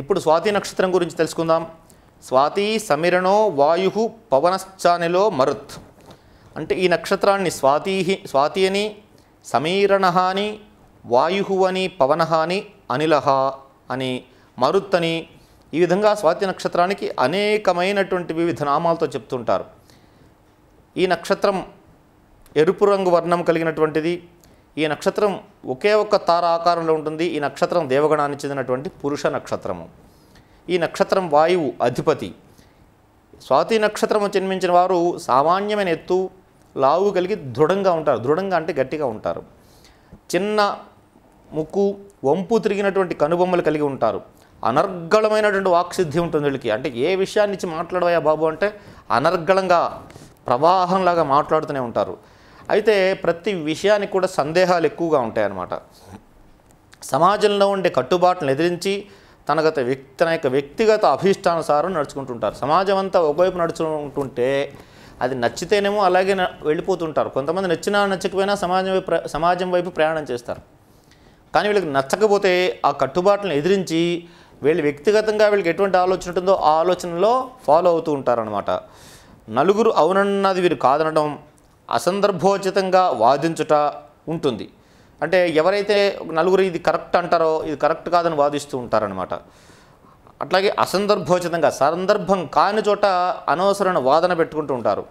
ఇప్పుడు స్వాతి నక్షత్రం గురించి తెలుసుకుందాం. స్వాతి సమిరణో వాయు పవనశ్చానిలో మరుత్. అంటే ఈ నక్షత్రాన్ని స్వాతి స్వాతి అని సమీరణ అని వాయు అని పవన అని అనిలహ అని మరుత్ అని ఈ విధంగా స్వాతి నక్షత్రానికి అనేకమైనటువంటి వివిధ నామాలతో చెప్తుంటారు. ఈ నక్షత్రం ఎరుపు రంగు వర్ణం కలిగినటువంటిది. ఈ నక్షత్రం ఒకే ఒక్క తార ఆకారంలో ఉంటుంది. ఈ నక్షత్రం దేవగణానికి చెందినటువంటి పురుష నక్షత్రము. ఈ నక్షత్రం వాయువు అధిపతి. స్వాతి నక్షత్రము జన్మించిన వారు సామాన్యమైన ఎత్తు లావు కలిగి దృఢంగా ఉంటారు. దృఢంగా అంటే గట్టిగా ఉంటారు. చిన్న ముక్కు వంపు తిరిగినటువంటి కనుబొమ్మలు కలిగి ఉంటారు. అనర్గళమైనటువంటి వాక్సిద్ధి ఉంటుంది వీళ్ళకి. అంటే ఏ విషయాన్ని ఇచ్చి మాట్లాడవయ్యా బాబు అంటే అనర్గళంగా ప్రవాహంలాగా మాట్లాడుతూనే ఉంటారు. అయితే ప్రతి విషయానికి కూడా సందేహాలు ఎక్కువగా ఉంటాయన్నమాట. సమాజంలో ఉండే కట్టుబాట్లను ఎదిరించి తన గత వ్యక్తి తన యొక్క వ్యక్తిగత అభీష్టానుసారం నడుచుకుంటుంటారు. సమాజం అంతా ఒకవైపు నడుచుకుంటుంటే అది నచ్చితేనేమో అలాగే వెళ్ళిపోతుంటారు. కొంతమంది నచ్చినా నచ్చకపోయినా సమాజం వైపు ప్ర- సమాజం వైపు ప్రయాణం చేస్తారు. కానీ వీళ్ళకి నచ్చకపోతే ఆ కట్టుబాట్లను ఎదిరించి వీళ్ళు వ్యక్తిగతంగా వీళ్ళకి ఎటువంటి ఆలోచన ఉంటుందో ఆ ఆలోచనలో ఫాలో అవుతూ ఉంటారనమాట నలుగురు అవునన్నది వీరు కాదనడం అసందర్భోచితంగా వాదించుట ఉంటుంది. అంటే ఎవరైతే నలుగురు ఇది కరెక్ట్ అంటారో ఇది కరెక్ట్ కాదని వాదిస్తూ ఉంటారనమాట అట్లాగే అసందర్భోచితంగా సందర్భం కాని చోట అనవసరమైన వాదన పెట్టుకుంటూ ఉంటారు.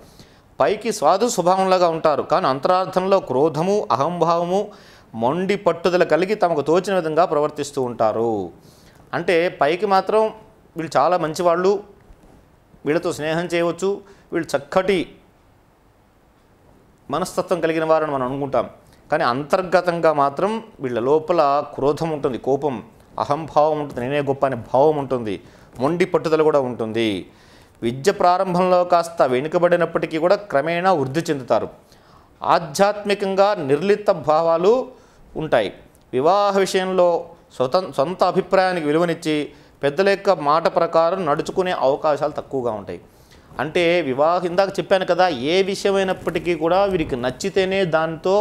పైకి స్వాదు స్వభావంలాగా ఉంటారు. కానీ అంతరార్థంలో క్రోధము అహంభావము మొండి పట్టుదల కలిగి తమకు తోచిన విధంగా ప్రవర్తిస్తూ ఉంటారు. అంటే పైకి మాత్రం వీళ్ళు చాలా మంచివాళ్ళు. వీళ్ళతో స్నేహం చేయవచ్చు. వీళ్ళు చక్కటి మనస్తత్వం కలిగిన వారని మనం అనుకుంటాం. కానీ అంతర్గతంగా మాత్రం వీళ్ళ లోపల క్రోధం ఉంటుంది కోపం అహంభావం ఉంటుంది నేనే గొప్ప అనే భావం ఉంటుంది మొండి పట్టుదల కూడా ఉంటుంది. విద్య ప్రారంభంలో కాస్త వెనుకబడినప్పటికీ కూడా క్రమేణా వృద్ధి చెందుతారు. ఆధ్యాత్మికంగా నిర్లిప్త భావాలు ఉంటాయి. వివాహ విషయంలో స్వతం సొంత అభిప్రాయానికి విలువనిచ్చి పెద్దల యొక్క మాట ప్రకారం నడుచుకునే అవకాశాలు తక్కువగా ఉంటాయి. అంటే వివాహం ఇందాక చెప్పాను కదా ఏ విషయమైనప్పటికీ కూడా వీరికి నచ్చితేనే దాంతో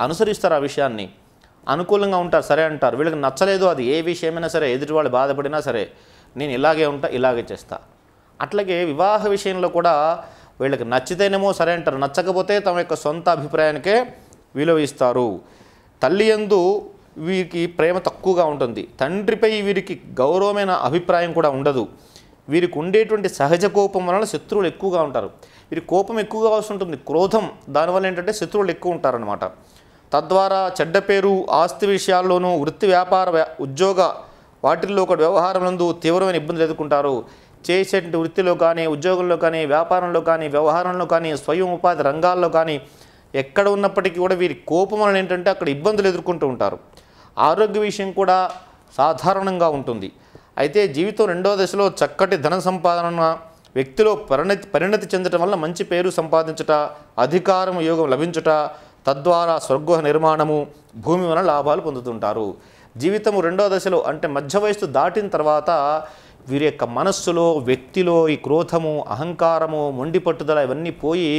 అనుసరిస్తారు ఆ విషయాన్ని. అనుకూలంగా ఉంటారు సరే అంటారు. వీళ్ళకి నచ్చలేదు అది ఏ విషయమైనా సరే ఎదుటి వాళ్ళు బాధపడినా సరే నేను ఇలాగే ఉంటా ఇలాగే చేస్తా. అట్లాగే వివాహ విషయంలో కూడా వీళ్ళకి నచ్చితేనేమో సరే అంటారు. నచ్చకపోతే తమ యొక్క సొంత అభిప్రాయానికే విలువ ఇస్తారు. తల్లి యందు వీరికి ప్రేమ తక్కువగా ఉంటుంది. తండ్రిపై వీరికి గౌరవమైన అభిప్రాయం కూడా ఉండదు. వీరికి ఉండేటువంటి సహజ కోపం వలన శత్రువులు ఎక్కువగా ఉంటారు. వీరి కోపం ఎక్కువగా వస్తుంటుంది క్రోధం దానివల్ల ఏంటంటే శత్రువులు ఎక్కువ ఉంటారనమాట తద్వారా చెడ్డ పేరు ఆస్తి విషయాల్లోనూ వృత్తి వ్యాపార ఉద్యోగ వాటిల్లో ఒక వ్యవహారములందు తీవ్రమైన ఇబ్బందులు ఎదుర్కొంటారు. చేసేటువంటి వృత్తిలో కానీ ఉద్యోగంలో కానీ వ్యాపారంలో కానీ వ్యవహారంలో కానీ స్వయం ఉపాధి రంగాల్లో కానీ ఎక్కడ ఉన్నప్పటికీ కూడా వీరి కోపం వలన ఏంటంటే అక్కడ ఇబ్బందులు ఎదుర్కొంటూ ఉంటారు. ఆరోగ్య విషయం కూడా సాధారణంగా ఉంటుంది. అయితే జీవితం రెండో దశలో చక్కటి ధన సంపాదన వ్యక్తిలో పరిణతి పరిణతి చెందటం వల్ల మంచి పేరు సంపాదించుట అధికారం యోగం లభించుట తద్వారా స్వర్గ నిర్మాణము భూమి వలన లాభాలు పొందుతుంటారు. జీవితము రెండో దశలో అంటే మధ్య వయస్సు దాటిన తర్వాత వీరి యొక్క మనస్సులో వ్యక్తిలో ఈ క్రోధము అహంకారము మొండి పట్టుదల ఇవన్నీ పోయి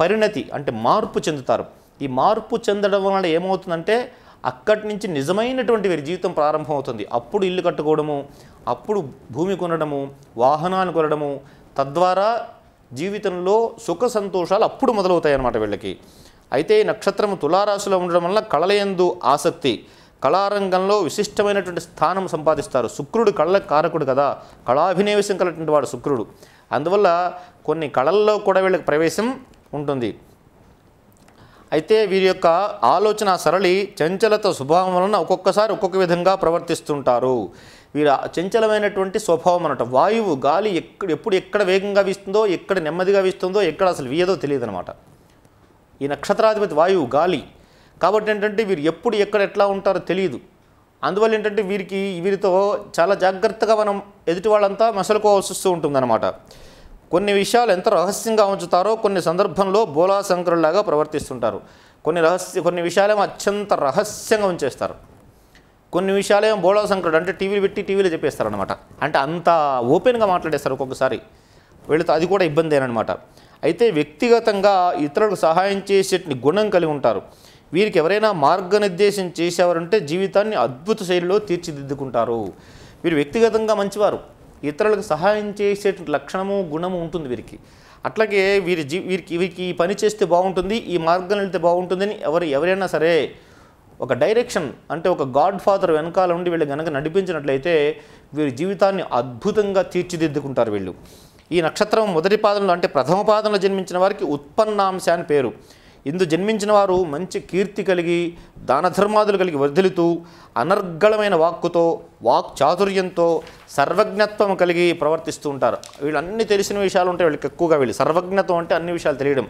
పరిణతి అంటే మార్పు చెందుతారు. ఈ మార్పు చెందడం వలన ఏమవుతుందంటే అక్కడి నుంచి నిజమైనటువంటి వీరి జీవితం ప్రారంభమవుతుంది. అప్పుడు ఇల్లు కట్టుకోవడము అప్పుడు భూమి కొనడము వాహనాలు కొనడము తద్వారా జీవితంలో సుఖ సంతోషాలు అప్పుడు మొదలవుతాయి అన్నమాట వీళ్ళకి. అయితే ఈ నక్షత్రం తులారాశిలో ఉండడం వల్ల కళలయందు ఆసక్తి. కళారంగంలో విశిష్టమైనటువంటి స్థానం సంపాదిస్తారు. శుక్రుడు కళ్ళ కారకుడు కదా. కళాభినవేశం కలిగినటువంటి వాడు శుక్రుడు. అందువల్ల కొన్ని కళల్లో కూడా వీళ్ళకి ప్రవేశం ఉంటుంది. అయితే వీరి యొక్క ఆలోచన సరళి చంచలత స్వభావం వలన ఒక్కొక్కసారి ఒక్కొక్క విధంగా ప్రవర్తిస్తుంటారు. వీరు ఆ చంచలమైనటువంటి స్వభావం అనట వాయువు గాలి ఎక్కడ ఎప్పుడు ఎక్కడ వేగంగా వీస్తుందో ఎక్కడ నెమ్మదిగా వీస్తుందో ఎక్కడ అసలు వీయదో తెలియదు అనమాట ఈ నక్షత్రాధిపతి వాయువు గాలి. కాబట్టి ఏంటంటే వీరు ఎప్పుడు ఎక్కడ ఎట్లా ఉంటారో తెలియదు. అందువల్ల ఏంటంటే వీరికి వీరితో చాలా జాగ్రత్తగా మనం ఎదుటి వాళ్ళంతా మసలుకోవాల్సి వస్తూ ఉంటుందన్నమాట. కొన్ని విషయాలు ఎంత రహస్యంగా ఉంచుతారో కొన్ని సందర్భంలో బోలా శంకరులాగా ప్రవర్తిస్తుంటారు. కొన్ని రహస్య కొన్ని విషయాలేమో అత్యంత రహస్యంగా ఉంచేస్తారు. కొన్ని విషయాలేమో బోళా శంకరుడు అంటే టీవీలు పెట్టి టీవీలో చెప్పేస్తారనమాట అంటే అంత ఓపెన్గా మాట్లాడేస్తారు ఒక్కొక్కసారి. వీళ్ళతో అది కూడా ఇబ్బంది అనమాట అయితే వ్యక్తిగతంగా ఇతరులకు సహాయం చేసే గుణం కలిగి ఉంటారు. వీరికి ఎవరైనా మార్గనిర్దేశం చేసేవారంటే జీవితాన్ని అద్భుత శైలిలో తీర్చిదిద్దుకుంటారు. వీరు వ్యక్తిగతంగా మంచివారు. ఇతరులకు సహాయం చేసే లక్షణము గుణము ఉంటుంది వీరికి. అట్లాగే వీరి జీ వీరికి వీరికి ఈ పని చేస్తే బాగుంటుంది ఈ మార్గం వెళ్తే బాగుంటుందని ఎవరు ఎవరైనా సరే ఒక డైరెక్షన్ అంటే ఒక గాడ్ ఫాదర్ వెనకాల ఉండి వీళ్ళు కనుక నడిపించినట్లయితే వీరి జీవితాన్ని అద్భుతంగా తీర్చిదిద్దుకుంటారు వీళ్ళు. ఈ నక్షత్రం మొదటి పాదంలో అంటే ప్రథమ పాదంలో జన్మించిన వారికి ఉత్పన్నాంశ అని పేరు. ఇందు జన్మించిన వారు మంచి కీర్తి కలిగి దానధర్మాదులు కలిగి వర్ధిల్లుతూ అనర్గళమైన వాక్కుతో వాక్ చాతుర్యంతో సర్వజ్ఞత్వం కలిగి ప్రవర్తిస్తూ ఉంటారు. వీళ్ళు అన్ని తెలిసిన విషయాలు ఉంటాయి వీళ్ళకి ఎక్కువగా వీళ్ళు సర్వజ్ఞత్వం అంటే అన్ని విషయాలు తెలియడం.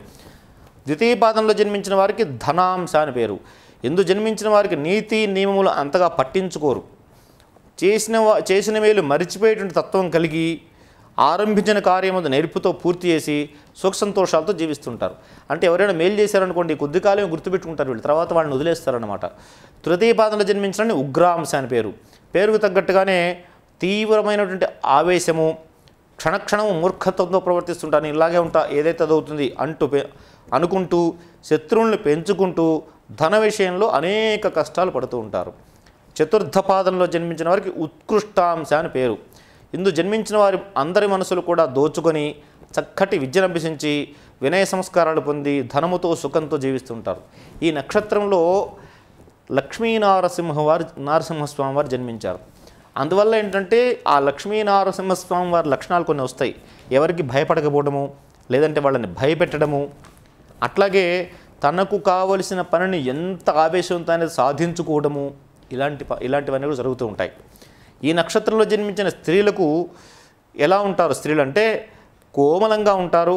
ద్వితీయ పాదంలో జన్మించిన వారికి ధనాంశ అని పేరు. ఎందు జన్మించిన వారికి నీతి నియమములు అంతగా పట్టించుకోరు. చేసిన వా- చేసిన మేలు మరిచిపోయేటువంటి తత్వం కలిగి ఆరంభించిన కార్యము నేర్పుతో పూర్తి చేసి సుఖ సంతోషాలతో జీవిస్తుంటారు. అంటే ఎవరైనా మేలు చేశారనుకోండి కొద్ది కాలం గుర్తుపెట్టుకుంటారు వీళ్ళు. తర్వాత వాళ్ళని వదిలేస్తారనమాట తృతీయపాదంలో జన్మించడాన్ని ఉగ్రాంశ అని పేరు. పేరుకు తగ్గట్టుగానే తీవ్రమైనటువంటి ఆవేశము క్షణక్షణము మూర్ఖత్వంతో ప్రవర్తిస్తుంటాను ఇలాగే ఉంటా ఏదైతే అదవుతుంది అంటూ అనుకుంటూ శత్రువుల్ని పెంచుకుంటూ ధన విషయంలో అనేక కష్టాలు పడుతూ ఉంటారు. చతుర్థ పాదంలో జన్మించిన వారికి ఉత్కృష్టాంశ అని పేరు. ఇందు జన్మించిన వారి అందరి మనసులు కూడా దోచుకొని చక్కటి విద్యను అభ్యసించి వినయ సంస్కారాలు పొంది ధనముతో సుఖంతో జీవిస్తుంటారు. ఈ నక్షత్రంలో లక్ష్మీనారసింహ వారు నారసింహస్వామి వారు జన్మించారు. అందువల్ల ఏంటంటే ఆ లక్ష్మీ నారసింహస్వామి వారి లక్షణాలు కొన్ని వస్తాయి. ఎవరికి భయపడకపోవడము లేదంటే వాళ్ళని భయపెట్టడము. అట్లాగే తనకు కావలసిన పనిని ఎంత ఆవేశంతో అనేది సాధించుకోవడము ఇలాంటి ప- ఇలాంటివన్నీ కూడా జరుగుతూ ఉంటాయి. ఈ నక్షత్రంలో జన్మించిన స్త్రీలకు ఎలా ఉంటారు స్త్రీలు అంటే కోమలంగా ఉంటారు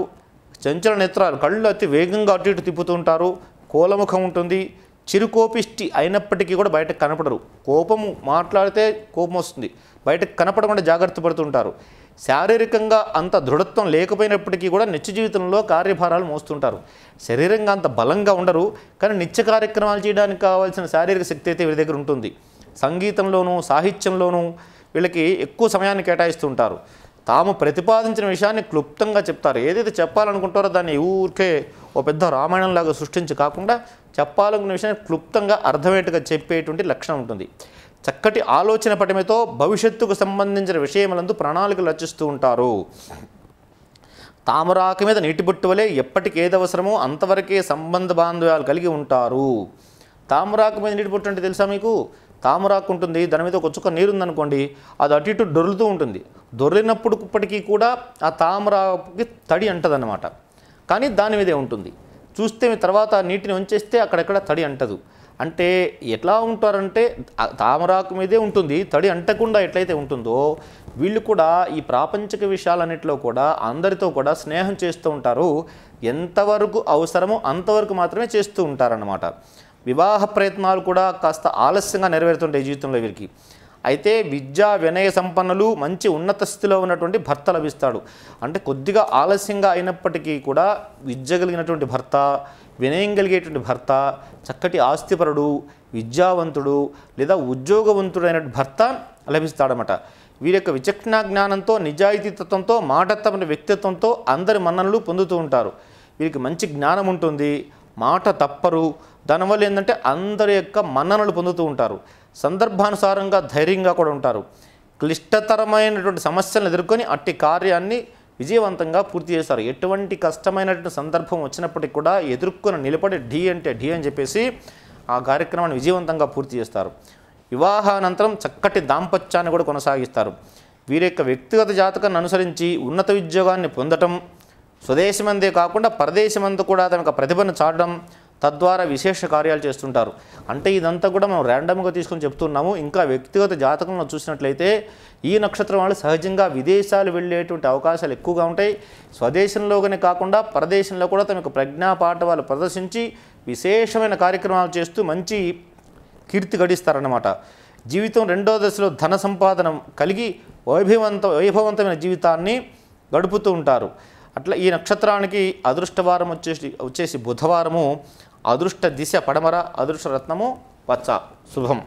చంచల నేత్రాలు కళ్ళు అతి వేగంగా అటు ఇటు తిప్పుతూ ఉంటారు కోలముఖం ఉంటుంది చిరుకోపిష్టి అయినప్పటికీ కూడా బయటకు కనపడరు. కోపము మాట్లాడితే కోపం వస్తుంది బయటకు కనపడకుండా జాగ్రత్త పడుతుంటారు శారీరకంగా అంత దృఢత్వం లేకపోయినప్పటికీ కూడా నిత్య జీవితంలో కార్యభారాలు మోస్తుంటారు శరీరంగా అంత బలంగా ఉండరు కానీ నిత్య కార్యక్రమాలు చేయడానికి కావాల్సిన శారీరక శక్తి అయితే వీరి దగ్గర ఉంటుంది. సంగీతంలోనూ సాహిత్యంలోనూ వీళ్ళకి ఎక్కువ సమయాన్ని కేటాయిస్తూ ఉంటారు. తాము ప్రతిపాదించిన విషయాన్ని క్లుప్తంగా చెప్తారు. ఏదైతే చెప్పాలనుకుంటారో దాన్ని ఊరికే ఓ పెద్ద రామాయణంలాగా సృష్టించి కాకుండా చెప్పాలనుకున్న విషయాన్ని క్లుప్తంగా అర్థమయ్యేట్టుగా చెప్పేటువంటి లక్షణం ఉంటుంది. చక్కటి ఆలోచన పటిమతో భవిష్యత్తుకు సంబంధించిన విషయములందు ప్రణాళికలు రచిస్తూ ఉంటారు. తామరాక మీద నీటి బొట్టు వలె ఎప్పటికి ఏది అవసరమో అంతవరకే సంబంధ బాంధవ్యాలు కలిగి ఉంటారు. తామరాక మీద నీటి బొట్టు అంటే తెలుసా మీకు? తామరాకు ఉంటుంది దాని మీద ఒక చుక్క నీరు ఉందనుకోండి అది అటు ఇటు దొరులుతూ ఉంటుంది. దొర్లినప్పుడు ఇప్పటికీ కూడా ఆ తామరాకి తడి అంటదన్నమాట. కానీ దాని మీదే ఉంటుంది. చూస్తే తర్వాత నీటిని ఉంచేస్తే అక్కడెక్కడ తడి అంటదు. అంటే ఎట్లా ఉంటారంటే తామరాకు మీదే ఉంటుంది తడి అంటకుండా ఎట్లయితే ఉంటుందో వీళ్ళు కూడా ఈ ప్రాపంచిక విషయాలన్నింటిలో కూడా అందరితో కూడా స్నేహం చేస్తూ ఉంటారు. ఎంతవరకు అవసరమో అంతవరకు మాత్రమే చేస్తూ ఉంటారన్నమాట. వివాహ ప్రయత్నాలు కూడా కాస్త ఆలస్యంగా నెరవేరుతుంటాయి జీవితంలో వీరికి. అయితే విద్యా వినయ సంపన్నులు మంచి ఉన్నత స్థితిలో ఉన్నటువంటి భర్త లభిస్తాడు. అంటే కొద్దిగా ఆలస్యంగా అయినప్పటికీ కూడా విద్య కలిగినటువంటి భర్త వినయం కలిగేటువంటి భర్త చక్కటి ఆస్తిపరుడు విద్యావంతుడు లేదా ఉద్యోగవంతుడైన భర్త లభిస్తాడనమాట వీరి యొక్క విచక్షణ జ్ఞానంతో నిజాయితీతత్వంతో మాటత్తమైన వ్యక్తిత్వంతో అందరి మన్ననలు పొందుతూ ఉంటారు. వీరికి మంచి జ్ఞానం ఉంటుంది. మాట తప్పరు. దానివల్ల ఏంటంటే అందరి యొక్క మన్ననలు పొందుతూ ఉంటారు. సందర్భానుసారంగా ధైర్యంగా కూడా ఉంటారు. క్లిష్టతరమైనటువంటి సమస్యలను ఎదుర్కొని అట్టి కార్యాన్ని విజయవంతంగా పూర్తి చేస్తారు. ఎటువంటి కష్టమైనటువంటి సందర్భం వచ్చినప్పటికీ కూడా ఎదుర్కొని నిలబడి ఢీ అంటే ఢీ అని చెప్పేసి ఆ కార్యక్రమాన్ని విజయవంతంగా పూర్తి చేస్తారు. వివాహానంతరం చక్కటి దాంపత్యాన్ని కూడా కొనసాగిస్తారు. వీరి యొక్క వ్యక్తిగత జాతకాన్ని అనుసరించి ఉన్నత ఉద్యోగాన్ని పొందటం స్వదేశమందే కాకుండా పరదేశమందు కూడా తన యొక్క ప్రతిభను చాటడం తద్వారా విశేష కార్యాలు చేస్తుంటారు. అంటే ఇదంతా కూడా మనం ర్యాండమ్గా తీసుకొని చెప్తున్నాము. ఇంకా వ్యక్తిగత జాతకంలో చూసినట్లయితే ఈ నక్షత్రం వాళ్ళు సహజంగా విదేశాలు వెళ్ళేటువంటి అవకాశాలు ఎక్కువగా ఉంటాయి. స్వదేశంలోనే కాకుండా పరదేశంలో కూడా తమ యొక్క ప్రజ్ఞా పాఠవాలు ప్రదర్శించి విశేషమైన కార్యక్రమాలు చేస్తూ మంచి కీర్తి గడిస్తారన్నమాట. జీవితం రెండో దశలో ధన సంపాదన కలిగి వైభవంత వైభవంతమైన జీవితాన్ని గడుపుతూ ఉంటారు. అట్లా ఈ నక్షత్రానికి అదృష్టవారం వచ్చేసి వచ్చేసి బుధవారము అదృష్ట దిశ పడమర అదృష్ట రత్నము పచ్చ. శుభం.